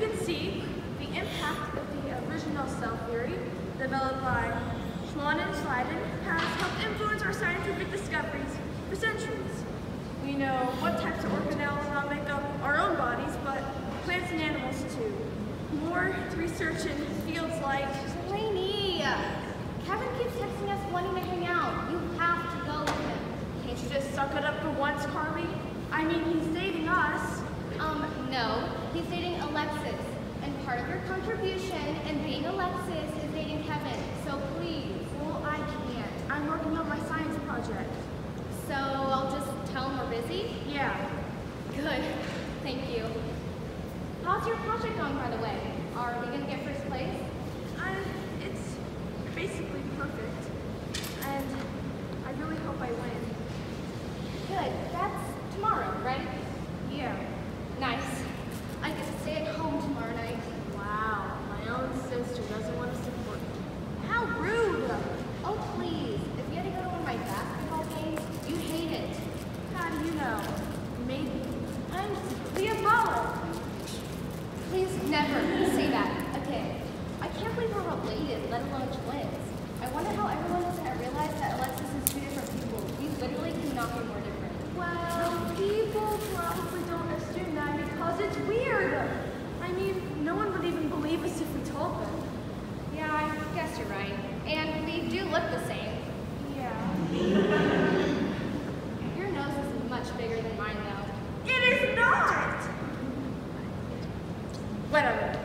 you can see, the impact of the original cell theory, developed by Schwann and Schleiden, has helped influence our scientific discoveries for centuries. We know what types of organelles not make up our own bodies, but plants and animals too. More research in fields like Delaney! Kevin keeps texting us wanting to hang out. You have to go with him. Can't you just suck it up for once, Carly? I mean, he's dating us. Um, no. He's dating Alexis. And part of your contribution in being Alexis is dating Kevin. So please. Well, I can't. I'm working on my science project. So I'll just tell him we're busy? Yeah. Good. Thank you. How's your project going, by the way? Are we gonna get first place? I, it's basically perfect. And I really hope I win. Good. That's tomorrow, right? Yeah. Nice. I get to stay at home tomorrow night. Wow. My own sister doesn't want to support me. How rude! Oh, please. If you had to go to one of my basketball games, you'd hate it. How do you know? Maybe. I'm secretly a baller. Please never say that again. I can't believe we're related, let alone twins. I wonder how everyone doesn't realize that Alexis is two different people. We literally cannot be more different. Well, people probably don't assume that because it's weird. I mean, no one would even believe us if we told them. Yeah, I guess you're right. And we do look the same. Yeah. Your nose is much bigger than mine, though. It is not! Whatever.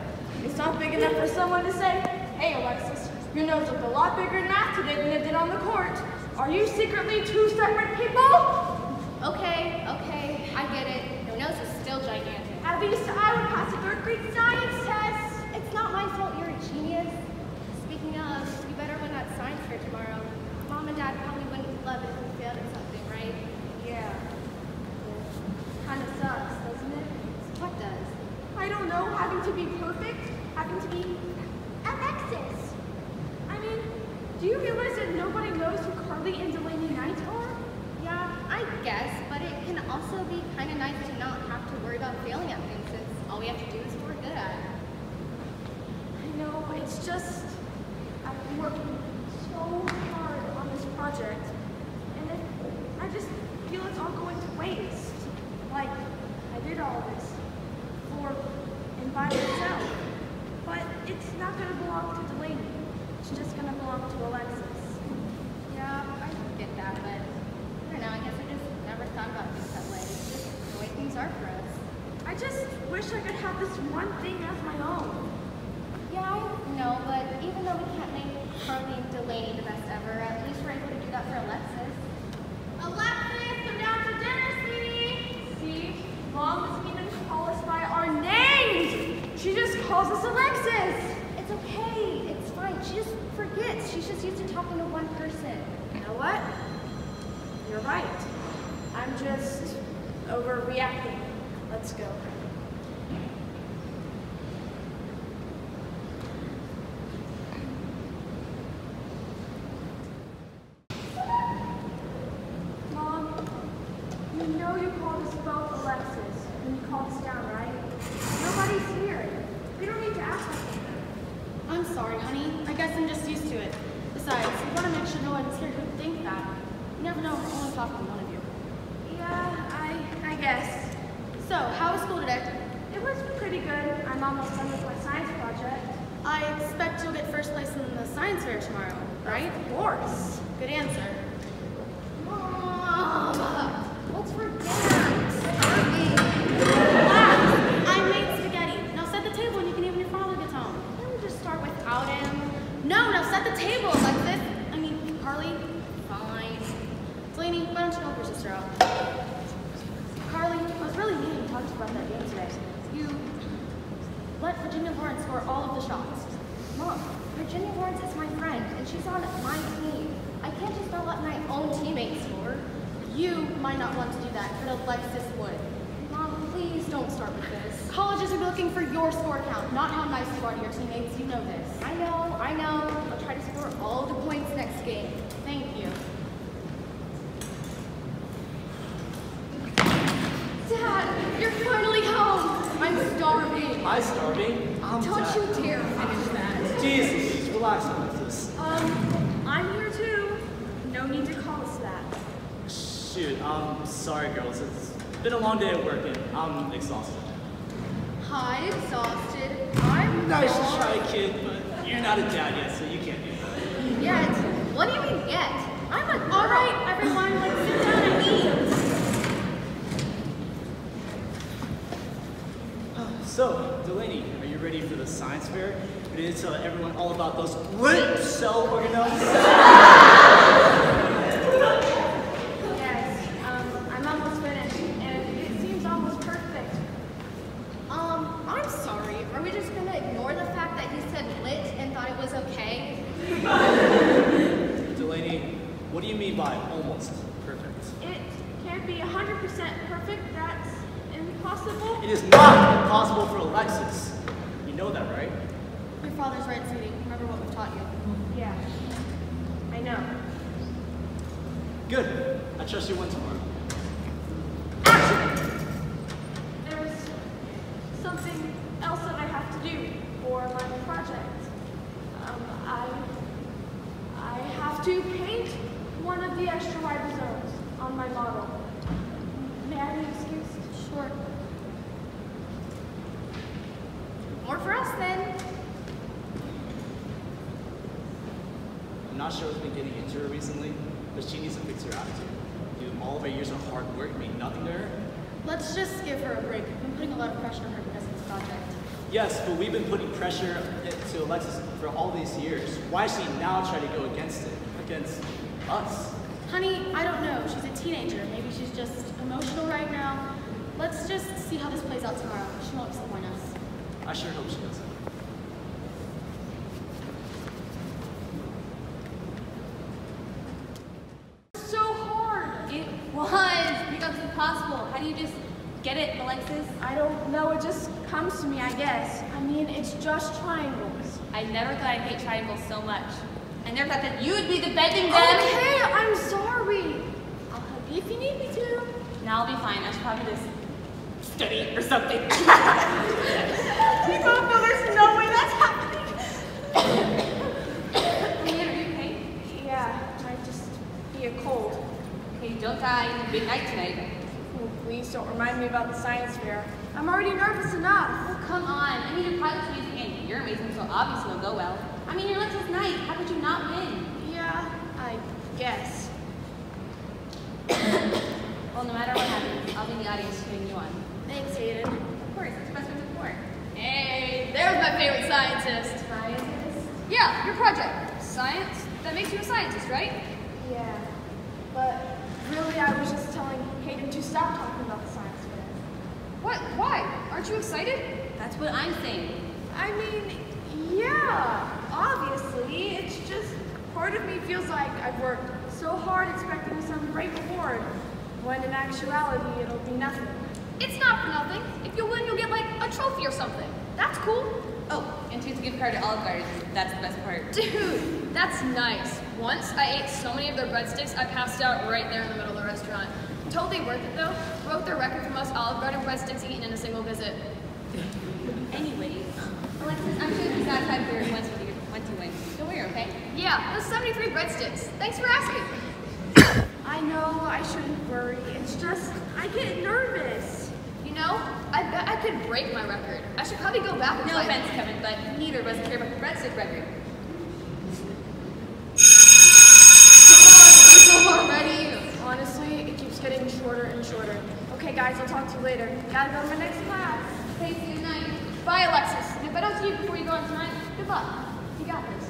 It's not big enough for someone to say, hey Alexis, your nose looked a lot bigger in math today than it did on the court. Are you secretly two separate people? Okay, okay, I get it. Your nose is still gigantic. At least I would pass a third grade science test. It's not my fault you're a genius. Speaking of, you better win that science fair tomorrow. Mom and Dad probably wouldn't love it if we failed at something, right? Yeah. Kind of sucks, doesn't it? What does? I don't know, having to be perfect, having to be Alexis. I mean, do you realize that nobody knows who Carly and Delaney Knight are? Yeah, I guess, but it can also be kind of nice to not have to worry about failing at things since all we have to do is what we're good at. I know, it's just, I've been working so hard on this project, and it, I just feel it's all going to waste. Like, I did all this by myself, but it's not going to belong to Delaney. It's just going to belong to Alexis. Yeah, I get that, but I don't know, I guess I just never thought about things that way. It's just the way things are for us. I just wish I could have this one thing as my own. Yeah, I know, but even though we can't make Carly and Delaney the best ever, at least we're able to do that for Alexis. Alexis, come down to dinner, sweetie. See, Mom doesn't even call us by our names. She just calls us Alexis. It's okay, it's fine. She just forgets. She's just used to talking to one person. You know what? You're right. I'm just overreacting. Let's go. Mom, you know you called us both Alexis when you called us down, right? Nobody's here. We don't need to act like that. I'm sorry, honey. I guess I'm just used to it. Besides, we want to make sure no one's here who'd think that. You never know, we're only talking to one of you. Yeah, I, I guess. So, how was school today? It was pretty good. I'm almost done with my science project. I expect you'll get first place in the science fair tomorrow, right? Of course. Good answer. Mom! What's for dinner? Starving. Relax. I made spaghetti. Now set the table and you can eat when your father gets home. Can we just start without him? No, now set the table, Alexis. I mean, Carly. Fine. Delaney, why don't you help your sister out? Carly, I was really meaning to talk to you about that game today. You let Virginia Lawrence score all of the shots. Mom, Lawrence is my friend, and she's on my team. I can't just not let my own teammates score. You might not want to do that, but Alexis would. Mom, please don't start with this. Colleges be looking for your score count, not how nice you are to your teammates. You know this. I know, I know. I'll try to score all the points next game. Thank you. Dad, you're finally home. I'm starving. I'm starving? I'm Don't you dare finish that. Jeez, Louise, relax, Alexis. Um, I'm here too. No need to call us that. Shoot, I'm sorry, girls. It's been a long day at work and I'm exhausted. Hi, exhausted. I'm Nice bored. try, kid, but you're not a dad yet, so you can't do that. Yet. What do you mean yet? I'm a. All right, everyone, let's sit down and eat. So, Delaney, are you ready for the science fair? To tell everyone all about those lit cell organelles? Yes, um, I'm almost finished, and it seems almost perfect. Um, I'm sorry. Are we just gonna ignore the fact that he said lit and thought it was okay? Delaney, what do you mean by almost perfect? It can't be 100% perfect. That's impossible. It is not impossible for Alexis. You know that, right? Your father's right, sweetie. Remember what we've taught you. Yeah, I know. Good. I trust you win tomorrow. There's something else that I have to do for my project. Um, I, I have to paint one of the extra ribosomes on my model. May I be excused? Sure. More for us then. I'm not sure what's been getting into her recently, but she needs to fix her attitude. Dude, all of our years of hard work mean nothing to her? Let's just give her a break. I've been putting a lot of pressure on her because of this project. Yes, but we've been putting pressure to Alexis for all these years. Why is she now trying to go against it? Against us? Honey, I don't know. She's a teenager. Maybe she's just emotional right now. Let's just see how this plays out tomorrow. She won't disappoint us. I sure hope she doesn't. So hard. It was. Becomes impossible. How do you just get it, Alexis? I don't know. It just comes to me, I guess. I mean, it's just triangles. I never thought I'd hate triangles so much. I never thought that you would be the bending them. Okay, I'm sorry. I'll help you if you need me to. Now I'll be fine. I should probably just study or something. We both know there's no way that's happening. Are you okay? Yeah, I just be a cold. Okay, don't die in the big night tonight. Oh, please don't remind me about the science fair. I'm already nervous enough. Oh, come on. I mean, your pilot's amazing and you're amazing, so obviously it'll go well. I mean, you're your Alexis Knight. How could you not win? Yeah, I guess. Well, no matter what happens, I'll be in the audience cheering you on. Thanks, Hayden. Of course, it's best way to support. Hey, there's my favorite scientist. Scientist? Yeah, your project. Science? That makes you a scientist, right? Yeah. But really, I was just telling Hayden to stop talking about the science. What? Why? Aren't you excited? That's what I'm saying. I mean, yeah, obviously. It's just part of me feels like I've worked so hard expecting some great reward, when in actuality it'll be nothing. It's not for nothing. If you win, you'll get like a trophy or something. That's cool. Oh, and two gift card to Olive Garden. That's the best part. Dude, that's nice. Once I ate so many of their breadsticks, I passed out right there in the middle of the restaurant. Totally worth it though. Broke their record for most Olive Garden breadsticks eaten in a single visit. Anyways, Alexis, I'm sure you'll be satisfied for once you once you win. Don't worry, okay? Yeah, those 73 breadsticks. Thanks for asking. I know I shouldn't worry. It's just, I get nervous. You know, I bet I could break my record. I should probably go back and No try- offense, Kevin, but neither of us care about the breadstick record. Come on, already. Honestly, it keeps getting shorter and shorter. Okay, guys, I'll talk to you later. Gotta go to my next class. You tonight. Bye, Alexis. And if I don't see you before you go on tonight, good luck. You got this.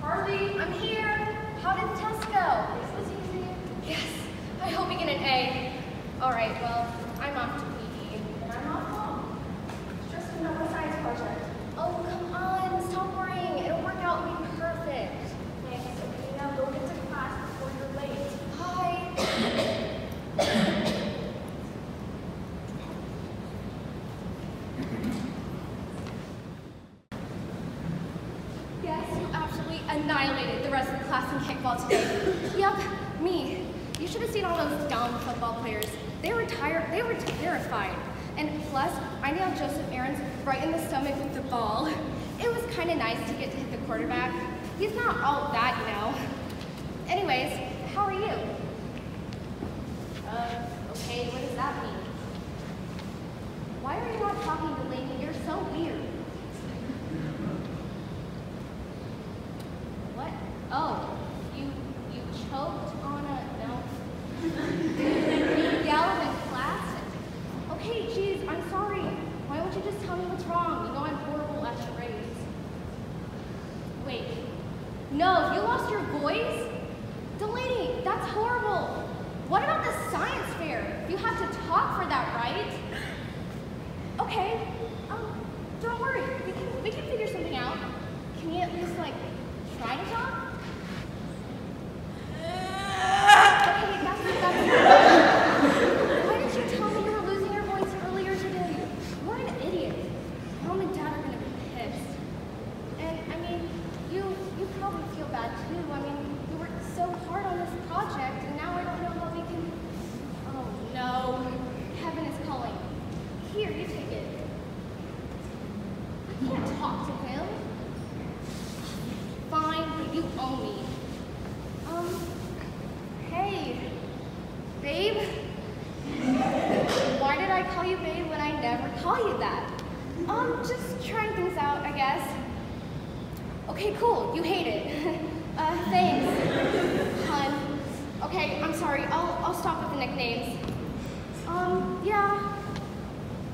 Harley, I'm here. How did the test go? Was it easy? Yes, I hope we get an A. All right, well, I'm off to PE. and I'm not home. It's just another science project. Oh, come on, stop worrying. It'll work out and be perfect. Thanks. Okay, now go get to class before you're late. Bye. Yes, you absolutely annihilated the rest of the class in kickball today. Yep, me. You should have seen all those dumb football players. They were tired. They were terrified. And plus, I nailed Joseph Aarons right in the stomach with the ball. It was kind of nice to get to hit the quarterback. He's not all that, you know. Anyways, how are you? Uh, okay, what does that mean? Why are you not talking to Lady? You're so weird. What? Oh, you you choked on a no. you yelled in class. Okay, geez, I'm sorry. Why don't you just tell me what's wrong? You know I'm horrible at charades. Wait. No, you lost your voice? Delaney, that's horrible. What about the science fair? You have to talk for that, right? Okay. Um, don't worry. We can we can figure something out. Can we at least like try to talk? Okay, that's that's Why didn't you tell me you were losing your voice earlier today? You're an idiot. Mom and Dad are gonna be pissed. And I mean, you you probably feel bad too. I mean, you worked so hard on this project, and now I don't know how we can. Oh no, Kevin is calling. Here, you take it. I can't talk to him. Fine, but you owe me. Um, hey, babe. Why did I call you babe when I never call you that? Um, just trying things out, I guess. Okay, cool. You hate it. uh, thanks, hun. I'm sorry. I'll I'll stop with the nicknames. Um, yeah.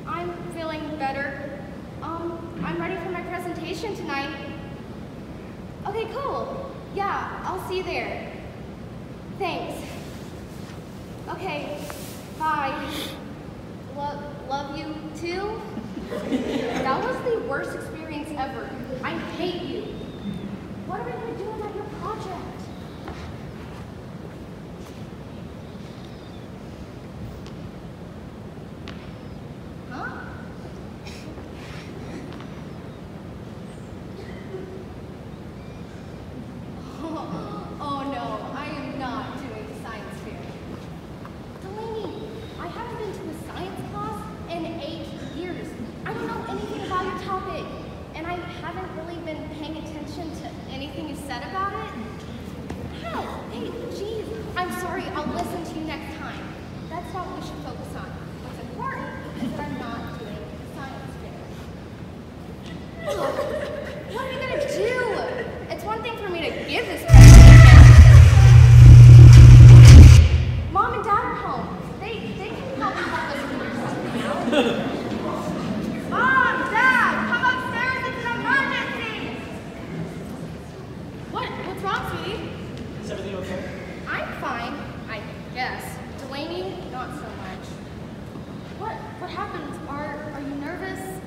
I'm feeling better. Um, I'm ready for my presentation tonight. Okay, cool. Yeah, I'll see you there. Thanks. Okay, bye. Love, love you too? that was the worst experience ever. I hate you. What are we gonna do about your project? Huh? Oh, no, I am not doing science fair. Delaney, I haven't been to a science class in eight years. I don't know anything about your topic, and I haven't really been paying attention to anything you said about it. Hell, hey, geez, I'm sorry, I'll listen to you next time. That's not what we should focus on. What's important is that I'm not doing science fair. Ugh, What are we gonna do? It's one thing for me to give this presentation. Mom and Dad are home. They they can probably help us figure something out. Mom, Dad, come upstairs. It's an emergency. What? What's wrong, sweetie? Is everything okay? I'm fine, I guess. Delaney, not so much. What? What happened? Are Are you nervous?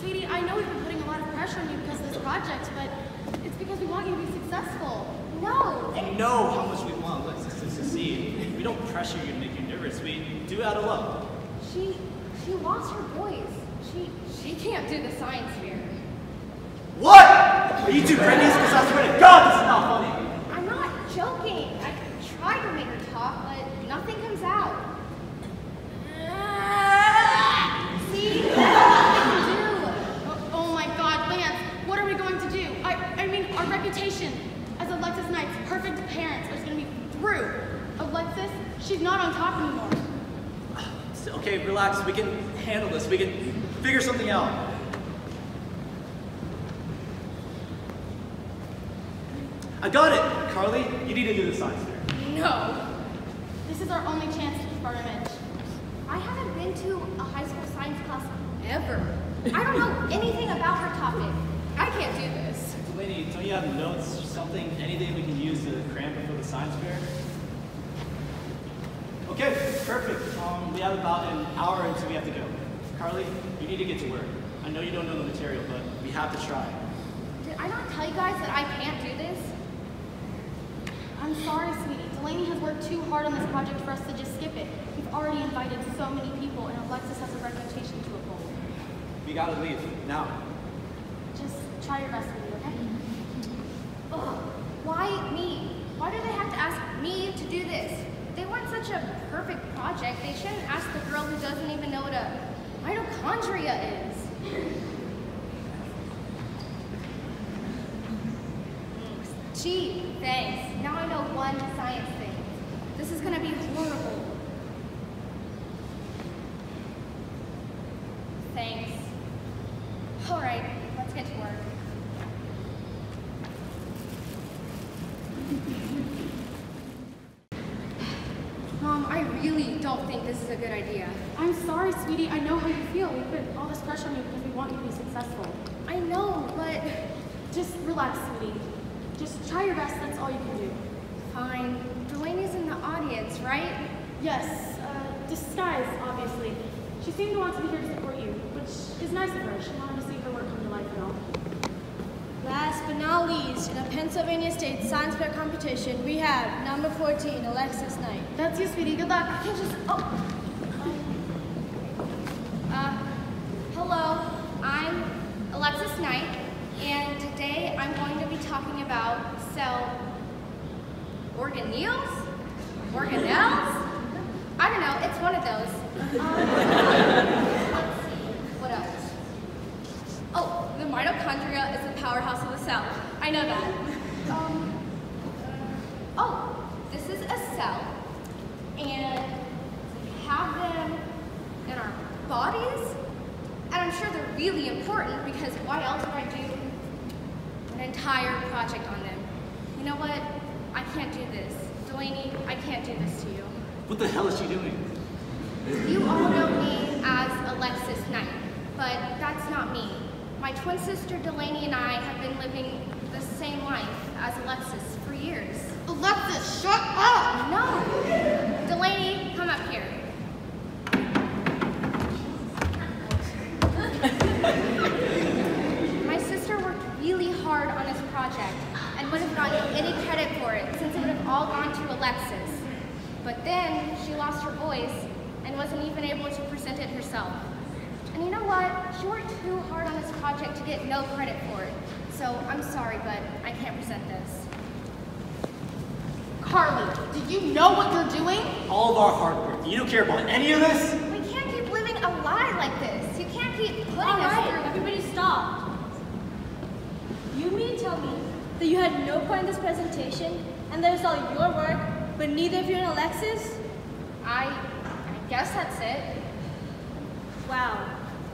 Sweetie, I know we've been putting a lot of pressure on you because of this project, but it's because we want you to be successful. No. We know how much we want Alexis to succeed. We don't pressure you to make you nervous. We do out of love. She she lost her voice. She she can't do the science fair. What? Are you two Britneys? Because I swear to God, this is not funny. I'm not joking. I tried to make her talk, but nothing comes out. See? That's all we can do. Oh, oh my God, Lance, what are we going to do? I I mean, our reputation as Alexis Knight's perfect parents is going to be through. Alexis, she's not on top anymore. It's Okay, relax. We can handle this. We can figure something out. I got it, Carly. You need to do the science fair. No. This is our only chance to keep our image. I haven't been to a high school science class ever. I don't know anything about her topic. I can't do this. Lady, don't you have notes or something, anything we can use to cram before the science fair? Okay, perfect. Um, we have about an hour until we have to go. Carly, you need to get to work. I know you don't know the material, but we have to try. Did I not tell you guys that I can't do this? I'm sorry, sweetie. Delaney has worked too hard on this project for us to just skip it. We've already invited so many people, and Alexis has a reputation to uphold. We gotta leave now. Just try your best, sweetie, okay? Ugh, why me? Why do they have to ask me to do this? They want such a perfect project, they shouldn't ask the girl who doesn't even know what a mitochondria is. Gee, thanks. Now I know one science thing. This is gonna be horrible. Thanks. All right, let's get to work. Mom, I really don't think this is a good idea. I'm sorry, sweetie. I know how you feel. We put all this pressure on you because we want you to be successful. I know, but Just relax, sweetie. Just try your best. That's all you can do. Fine. Delaney's in the audience, right? Yes, uh, disguise, obviously. She seemed to want to be here to support you, which is nice of her. She wanted to see her work come to life and all. Last but not least, in a Pennsylvania State Science Fair competition, we have number 14, Alexis Knight. That's you, sweetie. Good luck. I can just. Oh. Uh, hello. I'm Alexis Knight, and today I'm going to be talking about cell organelles? Organelles? I don't know. It's one of those. Um, let's see. What else? Oh, the mitochondria is the powerhouse of the cell. I know that. Um, oh, this is a cell, and we have them in our bodies, and I'm sure they're really important because why else would I do an entire project on them? You know what? I can't do this. Delaney, I can't do this to you. What the hell is she doing? You all know me as Alexis Knight, but that's not me. My twin sister Delaney and I have been living the same life as Alexis for years. Alexis, shut up! No! But then she lost her voice and wasn't even able to present it herself. And you know what? She worked too hard on this project to get no credit for it. So I'm sorry, but I can't present this. Carly, do you know what you're doing? All of our hard work. You don't care about any of this? We can't keep living a lie like this. You can't keep putting All us right, through. everybody stop. You mean to tell me that you had no part in this presentation and that it was all your work, but neither of you and Alexis? I, I guess that's it. Wow.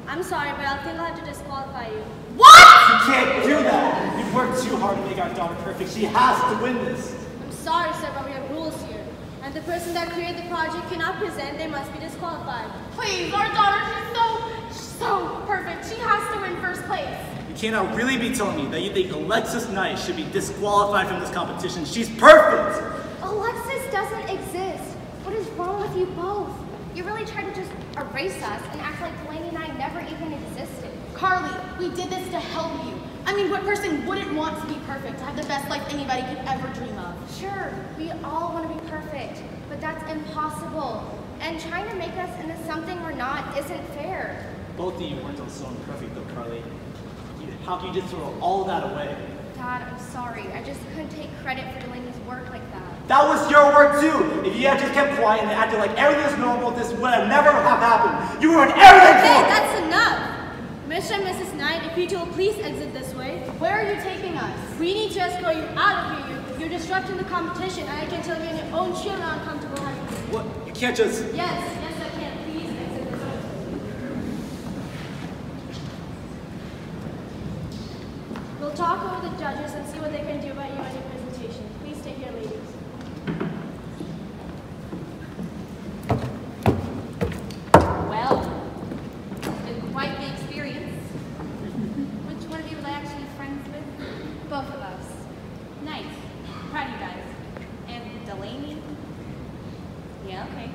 I'm sorry, but I think I'll have to disqualify you. What? You can't do that. You've worked too hard to make our daughter perfect. She has to win this. I'm sorry, sir, but we have rules here. And the person that created the project cannot present, they must be disqualified. Please, our daughter, she's so, she's so perfect. She has to win first place. You cannot really be telling me that you think Alexis Knight should be disqualified from this competition. She's perfect. Alexis doesn't exist. What is wrong with you both? You really tried to just erase us and act like Delaney and I never even existed. Carly, we did this to help you. I mean, what person wouldn't want to be perfect, to have the best life anybody could ever dream of? Sure, we all want to be perfect, but that's impossible. And trying to make us into something we're not isn't fair. Both of you weren't so imperfect though, Carly. How can you just throw all that away? Dad, I'm sorry. I just couldn't take credit for Delaney's work like that. Was your work too. If you had just kept quiet and acted like everything was normal, this would have never have happened. You ruined everything Okay, that's enough! Mr. and Mrs. Knight, if you two will please exit this way. Where are you taking us? We need to escort you out of here. You're disrupting the competition, and I can tell you're in your own children are uncomfortable having. What? You can't just. Yes, yes, I can. Please exit this way. We'll talk over the judges and see what they can do about you and your presentation. Please stay here, ladies. Well, it's been quite the experience. Which one of you would I actually be friends with? Both of us. Nice. Proud of you guys. And Delaney? Yeah, okay.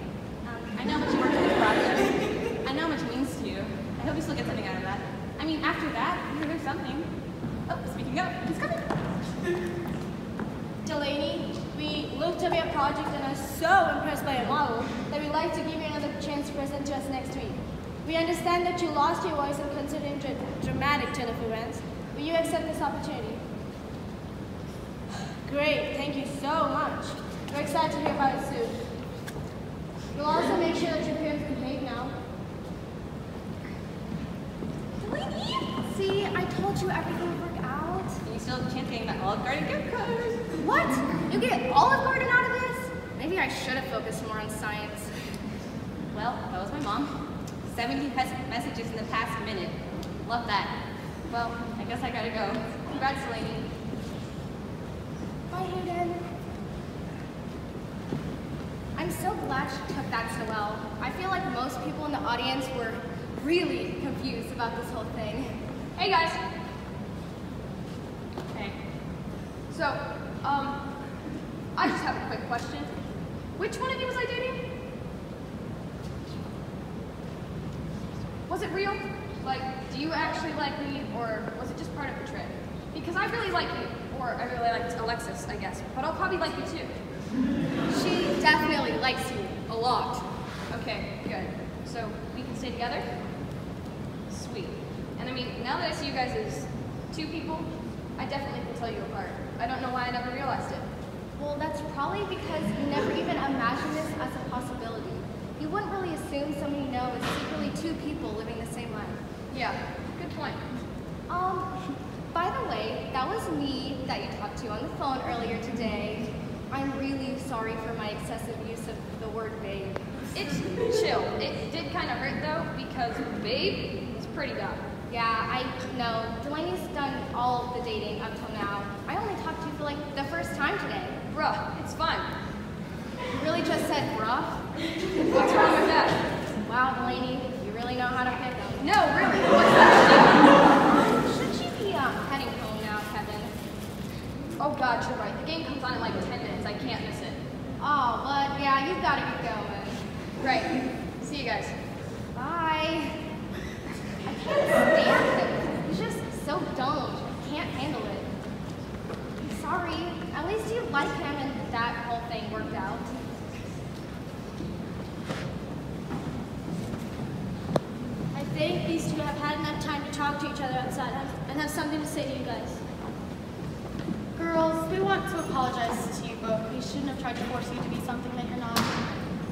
Um, I know how much you worked on this project. I know how much it means to you. I hope you still get something out of that. I mean, after that, you're gonna do something. Oh, speaking of, he's coming. Delaney, over your project and are so impressed by your model that we'd like to give you another chance to present to us next week. We understand that you lost your voice and considering dra- dramatic turn of events. Will you accept this opportunity? Great, thank you so much. We're excited to hear about it soon. We'll also make sure that your parents behave now. See, I told you everything would work out. And you still a chance getting that Olive Garden gift card. What? You get Olive Garden of? Maybe I should have focused more on science. Well, that was my mom. 70 messages in the past minute. Love that. Well, I guess I gotta go. Congrats. Bye, Hayden. I'm so glad she took that so well. I feel like most people in the audience were really confused about this whole thing. Hey guys. Okay. So, um, I just have a quick question. Which one of you was I dating? Was it real? Like, do you actually like me, or was it just part of the trick? Because I really like you, or I really liked Alexis, I guess. But I'll probably like you too. She definitely likes you a lot. Okay, good. So we can stay together? Sweet. And I mean, now that I see you guys as two people, I definitely can tell you apart. I don't know why I never realized it. Well, that's probably because you never even imagined this as a possibility. You wouldn't really assume someone you know is secretly two people living the same life. Yeah, good point. Um, by the way, that was me that you talked to on the phone earlier today. I'm really sorry for my excessive use of the word babe. It's chill. It did kind of hurt though, because babe is pretty dumb. Yeah, I know. Delaney's done all of the dating up till now. I only talked to you for like the first time today. Bruh, it's fine. You really just said bruh? What's wrong with that? Wow, Delaney, you really know how to pick them. No, really, what's that? Should she be um, heading home now, Kevin? Oh god, you're right. The game comes on in like 10 minutes. I can't miss it. Oh, but yeah, you've got to get going. Right. See you guys. Bye. I can't stand him. He's just so dumb. I can't handle it. I'm sorry. At least you like him and that whole thing worked out. I think these two have had enough time to talk to each other outside and have something to say to you guys. Girls, we want to apologize to you both. We shouldn't have tried to force you to be something that you're not.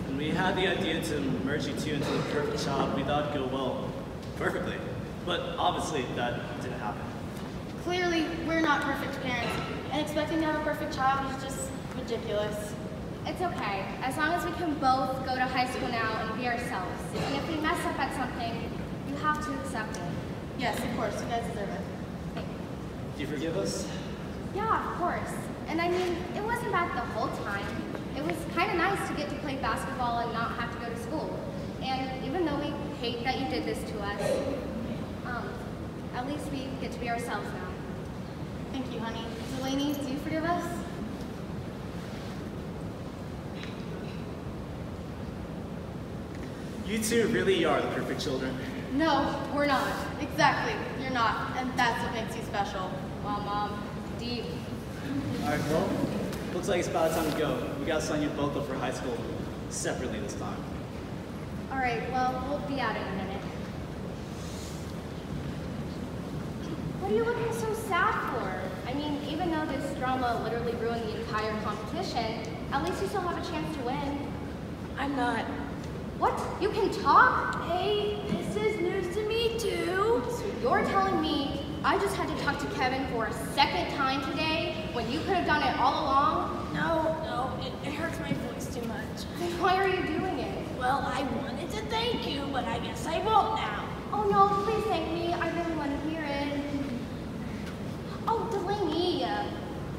When we had the idea to merge you two into the perfect child, we thought it'd go well perfectly. But obviously, that didn't happen. Clearly, we're not perfect parents, and expecting to have a perfect child is just ridiculous. It's okay. As long as we can both go to high school now and be ourselves. And if we mess up at something, you have to accept it. Yes, of course, you guys deserve it. Do you forgive us? Yeah, of course. And I mean, it wasn't bad the whole time. It was kind of nice to get to play basketball and not have to go to school. And even though we hate that you did this to us, um, at least we get to be ourselves now. Thank you, honey. Delaney, do you forgive us? You two really are the perfect children. No, we're not. Exactly, you're not, and that's what makes you special. Wow, Mom. Deep. Alright, well, looks like it's about time to go. We gotta sign you both up for high school separately this time. All right, well, we'll be out in a minute. What are you looking so sad for? I mean, even though this drama literally ruined the entire competition, at least you still have a chance to win. I'm not. What? You can talk? Hey, this is news to me too. So you're telling me I just had to talk to Kevin for a second time today when you could have done it all along? No, no, it, it hurts my voice too much. Then why are you doing it? Well, I wanted to thank you, but I guess I won't now. Oh no, please thank me. I really want to hear it. Oh, Delaney.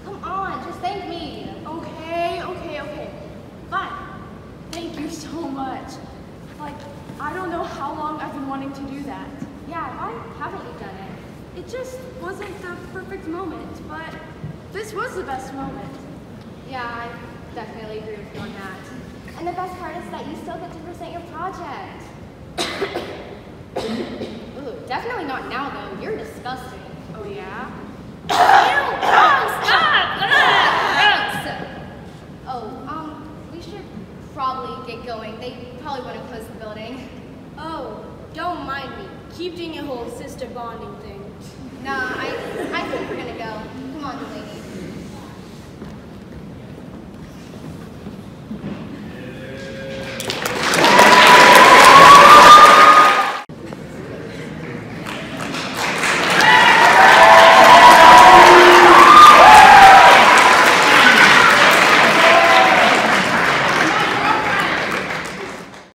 Come on, just thank me. Okay, okay, okay. Fine. Thank you so much. Like, I don't know how long I've been wanting to do that. Yeah, why haven't you done it? It just wasn't the perfect moment, but this was the best moment. Yeah, I definitely agree with you on that. And the best part is that you still get to present your project. Ooh, definitely not now though. You're disgusting. Oh yeah? Ew, gross! Ah, gross! Oh, um, we should probably get going. They probably want to close the building. Oh, don't mind me. Keep doing your whole sister bonding thing. Nah, I, I think we're gonna go.